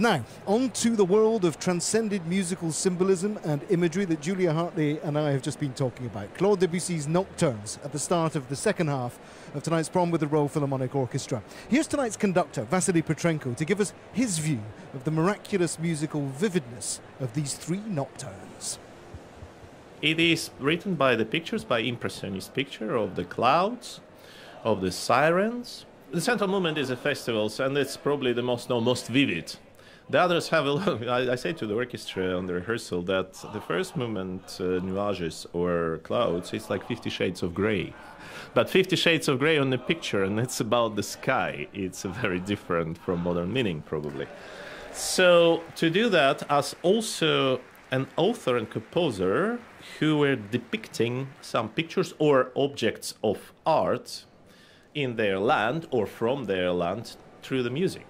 Now, on to the world of transcended musical symbolism and imagery that Julia Hartley and I have just been talking about. Claude Debussy's Nocturnes at the start of the second half of tonight's prom with the Royal Philharmonic Orchestra. Here's tonight's conductor, Vasily Petrenko, to give us his view of the miraculous musical vividness of these three nocturnes. It is written by the pictures, by Impressionist picture of the clouds, of the sirens. The central movement is a festival, and it's probably the most, no, most vivid the others have a lot. I, I say to the orchestra on the rehearsal that the first movement, uh, nuages or clouds, is like Fifty Shades of Grey. But Fifty Shades of Grey on the picture, and it's about the sky. It's very different from modern meaning, probably. So to do that, as also an author and composer who were depicting some pictures or objects of art in their land or from their land through the music.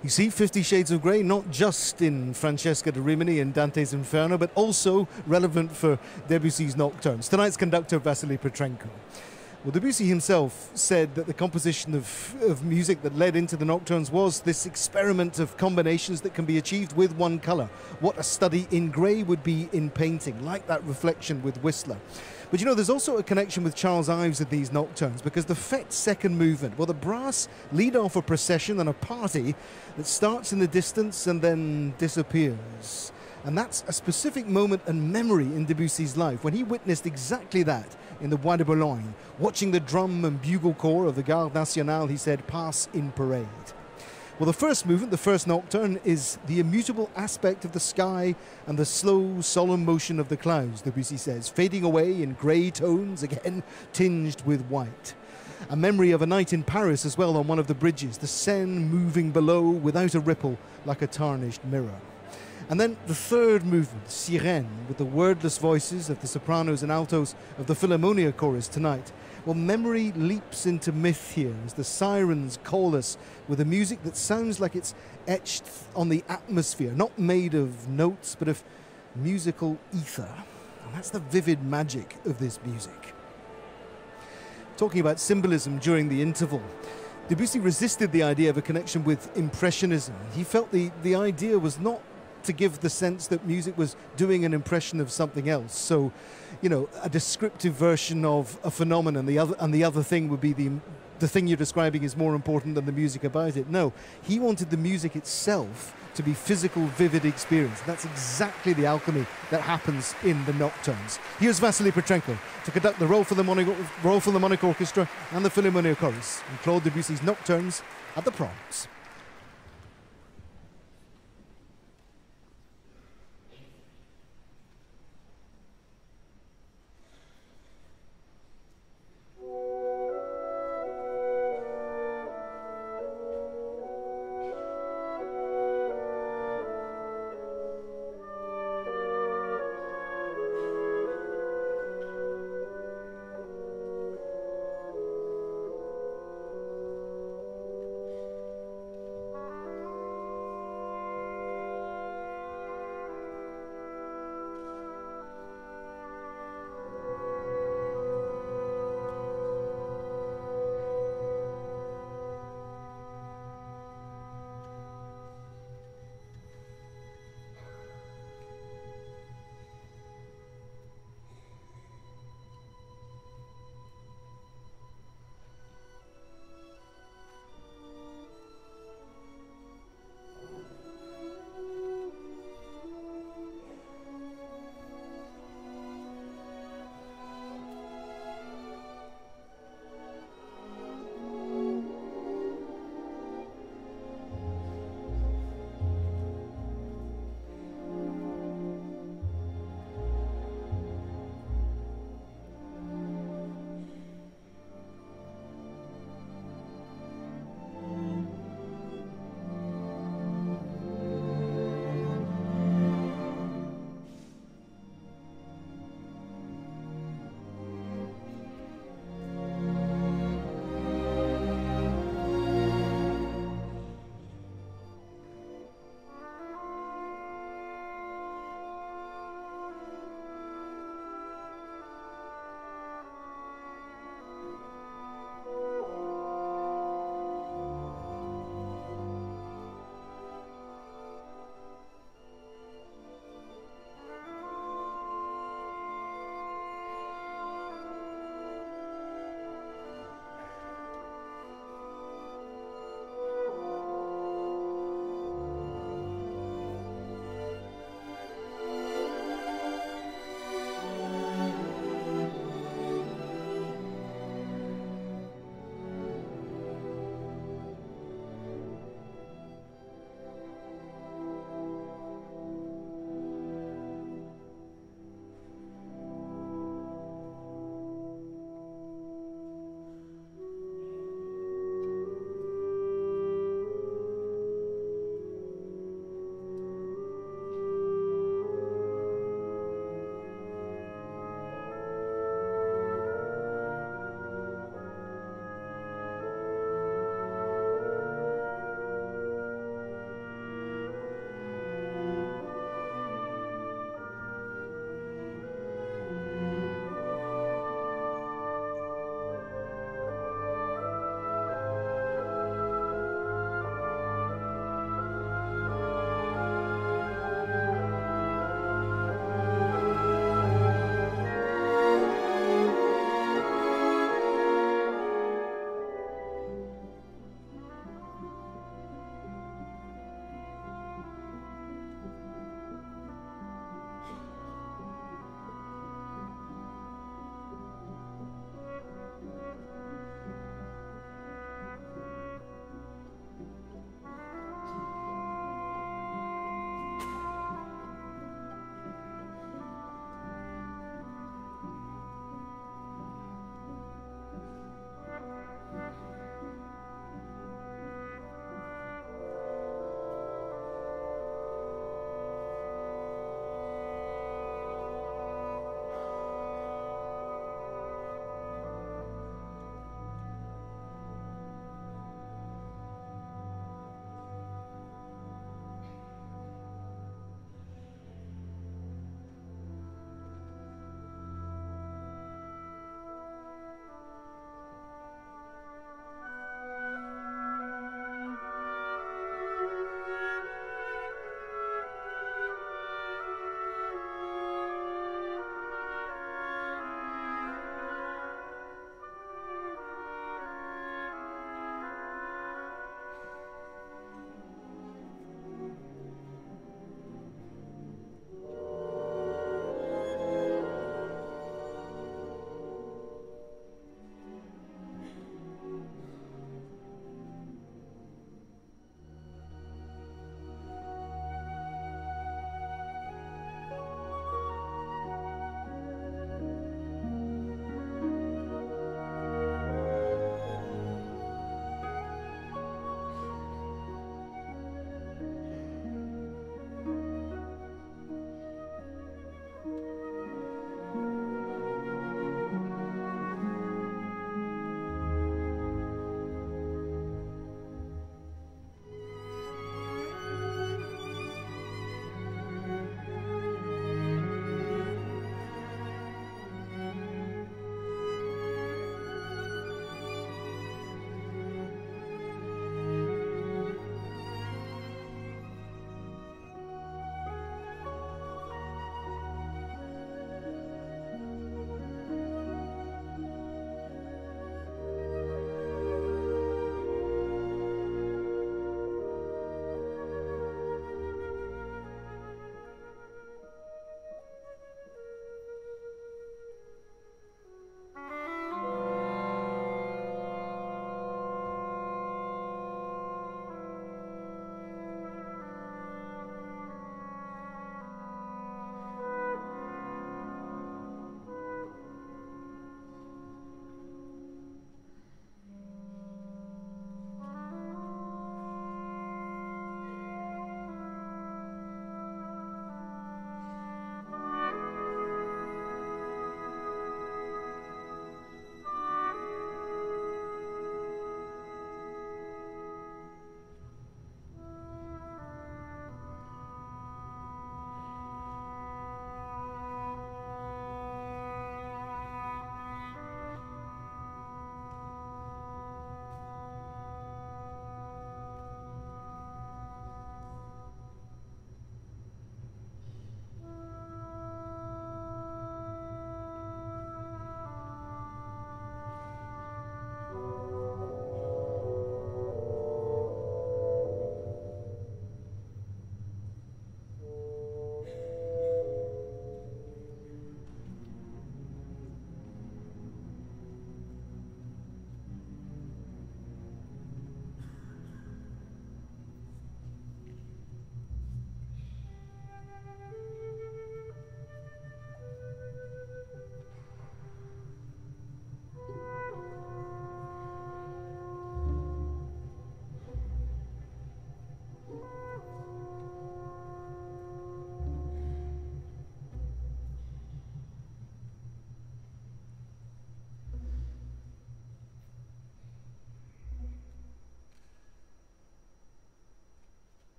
You see Fifty Shades of Grey not just in Francesca da Rimini and Dante's Inferno, but also relevant for Debussy's Nocturnes. Tonight's conductor, Vasily Petrenko. Well, Debussy himself said that the composition of, of music that led into the Nocturnes was this experiment of combinations that can be achieved with one colour. What a study in grey would be in painting, like that reflection with Whistler. But you know, there's also a connection with Charles Ives in these nocturnes because the Fête second movement, well, the brass lead off a procession and a party that starts in the distance and then disappears. And that's a specific moment and memory in Debussy's life when he witnessed exactly that in the Bois de Boulogne. Watching the drum and bugle corps of the Garde Nationale, he said, pass in parade. Well, the first movement, the first nocturne, is the immutable aspect of the sky and the slow, solemn motion of the clouds, Debussy says, fading away in grey tones, again tinged with white. A memory of a night in Paris as well on one of the bridges, the Seine moving below without a ripple like a tarnished mirror. And then the third movement, Sirène, with the wordless voices of the sopranos and altos of the Philharmonia chorus tonight, well, memory leaps into myth here as the sirens call us with a music that sounds like it's etched on the atmosphere, not made of notes, but of musical ether. And that's the vivid magic of this music. Talking about symbolism during the interval, Debussy resisted the idea of a connection with Impressionism. He felt the, the idea was not to give the sense that music was doing an impression of something else. So, you know, a descriptive version of a phenomenon, the other, and the other thing would be the the thing you're describing is more important than the music about it. No, he wanted the music itself to be physical, vivid experience. That's exactly the alchemy that happens in the Nocturnes. Here's Vasily Petrenko to conduct the Royal Philharmonic, Royal Philharmonic Orchestra and the Philharmonia Chorus in Claude Debussy's Nocturnes at the Proms.